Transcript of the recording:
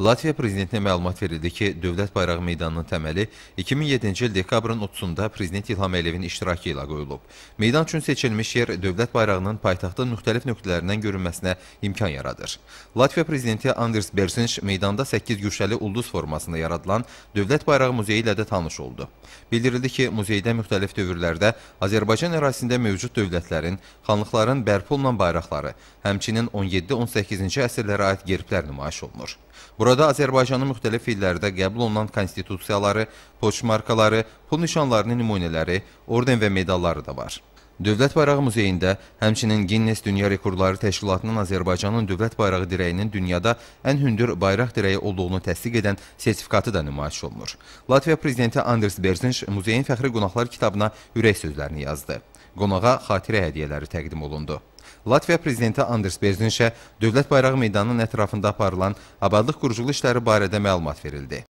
Latviya prezidentinə məlumat verildi ki, Dövlət bayrağı meydanının təməli 2007-ci il dekabrın 30-da Prezident İlham Əliyevin iştirakı ilə qoyulub. Meydan üçün seçilmiş yer dövlət bayrağının paytaxtın müxtəlif nöqtələrindən görünməsinə imkan yaradır. Latviya prezidenti Anders Berzinş meydanda 8 güşəli ulduz formasında yaradılan Dövlət bayrağı muzeyi ilə də tanış oldu. Bildirildi ki, muzeydə müxtəlif dövrlərdə Azərbaycan ərazisində mövcud dövlətlərin, xanlıqların bərpa olunan bayraqları, həmçinin 17-18-ci əsrlərə aid gerblər nümayiş olunur. Burada Azərbaycanın müxtəlif illərdə qəbul olunan konstitusiyaları, poçt markaları, pul nişanlarının nümunələri, orden və medalları da var. Dövlət bayrağı muzeyində həmçinin Guinness Dünya Rekordları Təşkilatının Azərbaycanın dövlət bayrağı dirəyinin dünyada ən hündür bayraq dirəyi olduğunu təsdiq edən sertifikatı da nümayiş olunur. Latviya prezidenti Anders Berzinş muzeyin fəxri qonaqlar kitabına ürək sözlərini yazdı. Qonağa xatirə hədiyyələri təqdim olundu. Latviya prezidenti Anders Berzinşə dövlət bayrağı meydanının ətrafında aparılan abadlıq quruculuq işləri barədə məlumat verildi.